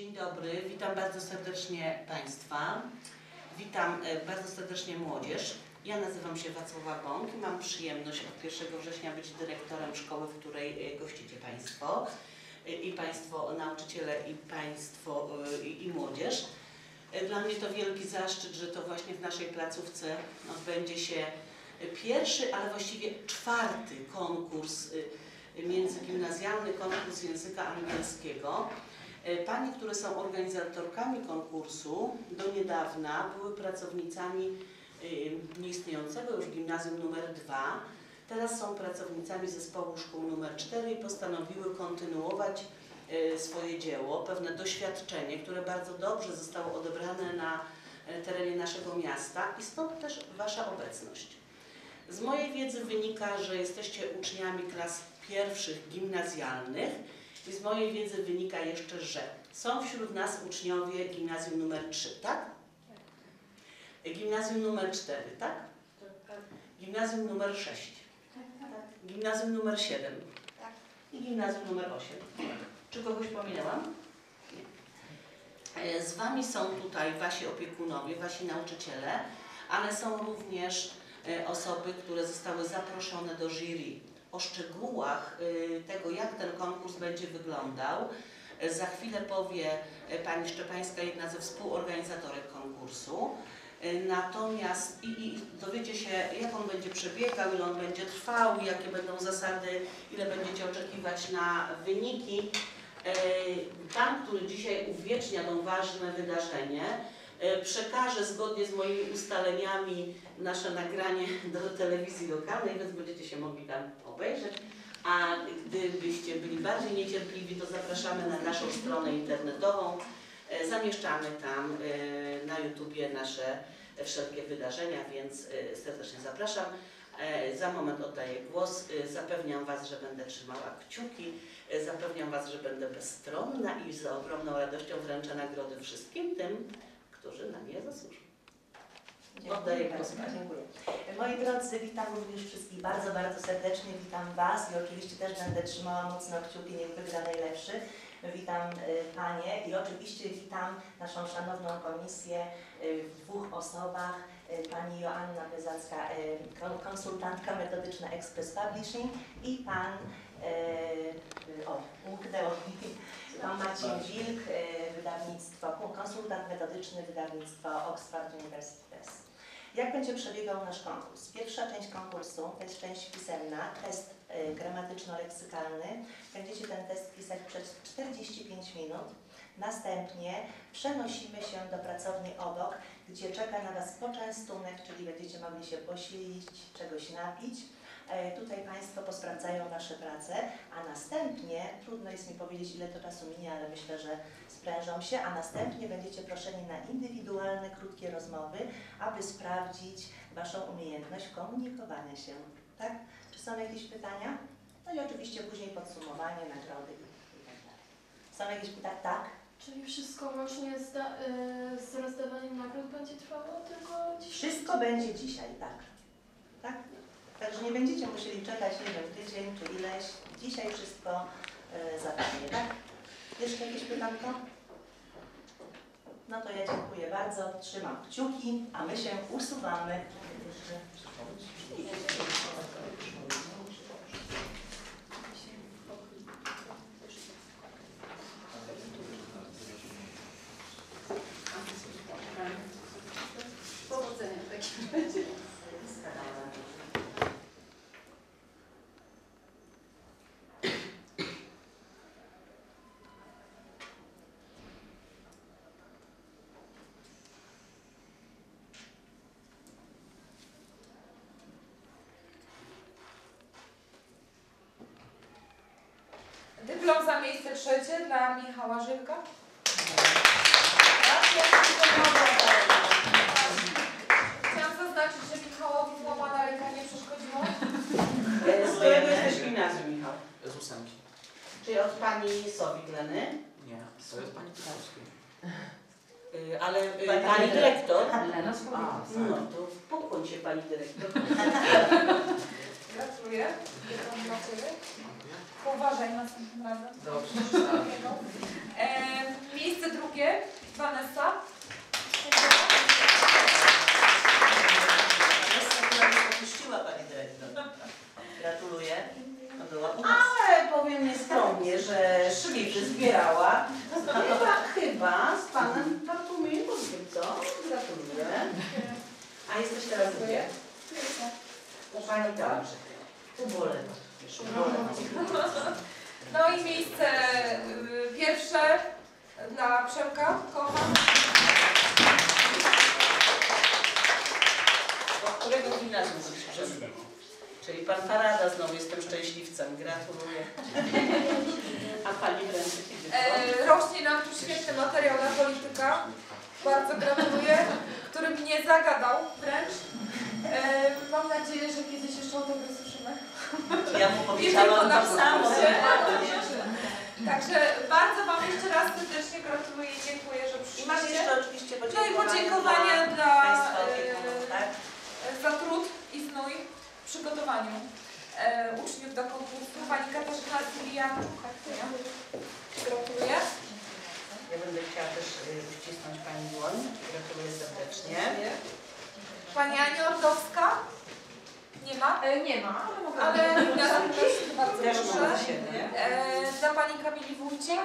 Dzień dobry, witam bardzo serdecznie Państwa. Witam e, bardzo serdecznie młodzież. Ja nazywam się Wacława Bąk i mam przyjemność od 1 września być dyrektorem szkoły, w której e, gościcie Państwo. E, I Państwo nauczyciele, i Państwo, i, i młodzież. Dla mnie to wielki zaszczyt, że to właśnie w naszej placówce odbędzie się pierwszy, ale właściwie czwarty konkurs międzygimnazjalny, konkurs języka angielskiego. E, Panie, które są organizatorkami konkursu, do niedawna były pracownicami y, nieistniejącego już gimnazjum numer 2. Teraz są pracownicami zespołu szkół numer 4 i postanowiły kontynuować y, swoje dzieło, pewne doświadczenie, które bardzo dobrze zostało odebrane na e, terenie naszego miasta i stąd też Wasza obecność. Z mojej wiedzy wynika, że jesteście uczniami klas pierwszych gimnazjalnych i z mojej wiedzy wynika jeszcze, że są wśród nas uczniowie gimnazjum numer 3, tak? Gimnazjum numer 4, tak? Gimnazjum numer 6, gimnazjum numer 7 Tak. i gimnazjum numer 8. Czy kogoś pominęłam? Nie. E, Z Wami są tutaj Wasi opiekunowie, Wasi nauczyciele, ale są również e, osoby, które zostały zaproszone do jury. O szczegółach e, tego, jak ten konkurs będzie wyglądał, e, za chwilę powie e, Pani Szczepańska, jedna ze współorganizatorek konkursu. E, Natomiast i, i dowiecie się, jak on będzie przebiegał, ile on będzie trwał, jakie będą zasady, ile będziecie oczekiwać na wyniki. Pan, który dzisiaj uwiecznia to ważne wydarzenie, przekaże zgodnie z moimi ustaleniami nasze nagranie do telewizji lokalnej, więc będziecie się mogli tam obejrzeć. A gdybyście byli bardziej niecierpliwi, to zapraszamy na naszą stronę internetową. E, Zamieszczamy tam e, na YouTubie nasze wszelkie wydarzenia, więc e, serdecznie zapraszam. Za moment oddaję głos. Zapewniam Was, że będę trzymała kciuki. Zapewniam Was, że będę bezstronna i z ogromną radością wręczę nagrody wszystkim tym, którzy na nie zasłużą. Oddaję głos. Pani. Dziękuję. Moi drodzy, witam również wszystkich bardzo, bardzo serdecznie. Witam Was i oczywiście też będę trzymała mocno kciuki, niech wygra najlepszy. Witam y, Panie i oczywiście witam naszą szanowną komisję y, w dwóch osobach. Y, Pani Joanna Bezacka, kon- konsultantka metodyczna Express Publishing i Pan, o, umknęło mi, Pan Marcin Wilk, wydawnictwo, konsultant metodyczny wydawnictwo Oxford University Press. Jak będzie przebiegał nasz konkurs? Pierwsza część konkursu to jest część pisemna, test y, gramatyczno-leksykalny. Będziecie ten test pisać przez 45 minut. Następnie przenosimy się do pracowni obok, gdzie czeka na Was poczęstunek, czyli będziecie mogli się posilić, czegoś napić. E, Tutaj Państwo posprawdzają nasze prace, a następnie, trudno jest mi powiedzieć ile to czasu minie, ale myślę, że sprężą się, a następnie będziecie proszeni na indywidualne, krótkie rozmowy, aby sprawdzić Waszą umiejętność komunikowania się. Tak? Czy są jakieś pytania? No i oczywiście później podsumowanie, nagrody i tak dalej. Są jakieś pytania? Tak? Czyli wszystko łącznie z, da, y, z rozdawaniem nagród będzie trwało tylko dziś? Wszystko będzie dzisiaj. Tak? Także nie będziecie musieli czekać, nie wiem, tydzień czy ileś. Dzisiaj wszystko y, zapadnie, tak? Jeszcze jakieś pytanko? No to ja dziękuję bardzo, trzymam kciuki, a my się usuwamy. Dyplom za miejsce trzecie dla Michała Żylka. Raz jeszcze dyplomowy. Chciałam zaznaczyć, że Michałowi złamana ręka nie przeszkodziła. E, Z którego jesteś gimnazjum, Michał? Z ósemki. Czyli od Pani Sowi Gleny? Nie, to jest pani Pytowskiej. Y, Ale y, Pani Pani dyrektor? A, No to pokłoń się Pani dyrektor. Gratuluję. Ciebie. Uważaj następnym razem. Dobrze, E, miejsce Śląskie, Vanessa. Vanessa, która mnie opuściła Pani Dyrektor. Gratuluję. To była u nas. Ale powiem nieskromnie, że szlify zbierała. Chyba, chyba z panem Bartłomiejem Boskiem, co? Gratuluję. A jesteś teraz gdzie? U pani dobrze. Tu bolewa. Wiesz, u Bolewa. No i miejsce y, pierwsze dla Przemka, kocham. Do którego gimnazjum przeszł? Czyli pan Parada znowu jestem szczęśliwcem. Gratuluję. A pani wręcz idzie. E, rośnie nam tu świetny materiał na polityka. Bardzo gratuluję, który mnie zagadał wręcz. E, mam nadzieję, że kiedyś jeszcze o tym wysłyszymy. Ja mu powiedziałam na to samo. konkursie. Także bardzo Wam jeszcze raz serdecznie gratuluję i dziękuję, że I mam przyszliście. jeszcze oczywiście No i podziękowania, podziękowania dla, Państwa e, opiekunów, tak? za trud i znój w przygotowaniu e, uczniów do konkursu. Pani Katarzyna Sylijanczuk. Gratuluję. Ja będę chciała też uścisnąć pani dłoń. Gratuluję serdecznie. Pani Ania Ordowska. Nie ma? E, nie ma, ale mogę. Ale ja też bardzo Też proszę. E, dla Pani Kamili Wójcik.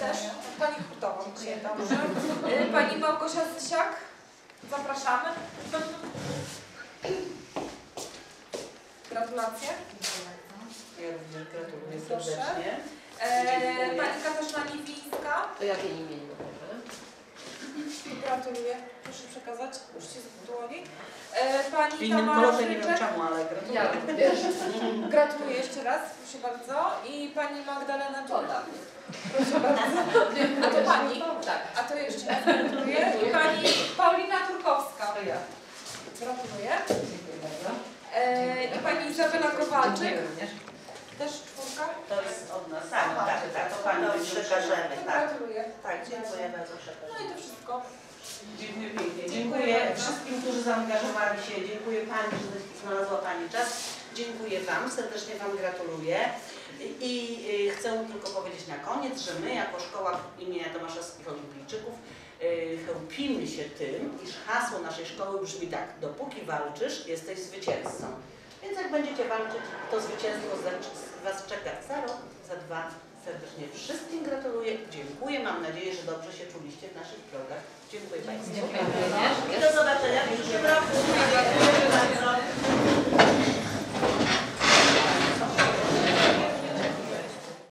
Też. Pani Hurtowa, dzisiaj dobrze. E, Pani Małgosia Zysiak. Zapraszamy. Gratulacje. Ja również gratuluję Proszę. serdecznie. E. Pani Katarzyna Liwińska. To jakie proszę? Gratuluję. Proszę przekazać. Już Ci dłoni. E, Pani W innym Tamara kolorze nie wiem czemu, ale gratuluję. Ja wiesz. Gratuluję jeszcze raz, proszę bardzo. I Pani Magdalena Joda. Proszę bardzo. A to Pani? Tak. A to jeszcze raz gratuluję. I Pani Paulina Turkowska. To ja. Gratuluję. Dziękuję bardzo. E, I Pani Izabela Kowalczyk. Również. Też czwórka. To jest od nas. Tak, tak, tak. To pani przekażemy, tak. Gratuluję. Tak, dziękuję bardzo. No przepraszam. i to Dziękuję pięknie. Dziękuję wszystkim, którzy zaangażowali się. Dziękuję Pani, że znalazła Pani czas. Dziękuję Wam, serdecznie Wam gratuluję. I y, chcę tylko powiedzieć na koniec, że my jako Szkoła imienia Tomaszewskich Olimpijczyków y, chełpimy się tym, iż hasło naszej szkoły brzmi tak, dopóki walczysz, jesteś zwycięzcą. Więc jak będziecie walczyć, to zwycięstwo Was czeka za rok, za dwa. Serdecznie wszystkim gratuluję, dziękuję, mam nadzieję, że dobrze się czuliście w naszych drogach. Dziękuję Państwu. I do zobaczenia w przyszłym roku. Dziękuję.